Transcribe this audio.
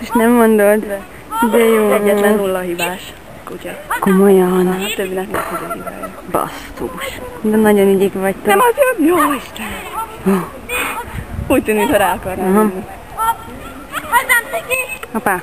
És nem mondod? De jó. Egyetlen nulla hibás kutya. Komolyan. A többinek nem tud hibája. Basszus. De nagyon ügyik vagytok. Nem az jobb? Jó Isten! Úgy tűnik, mintha rá. Hoppá. Hoppá.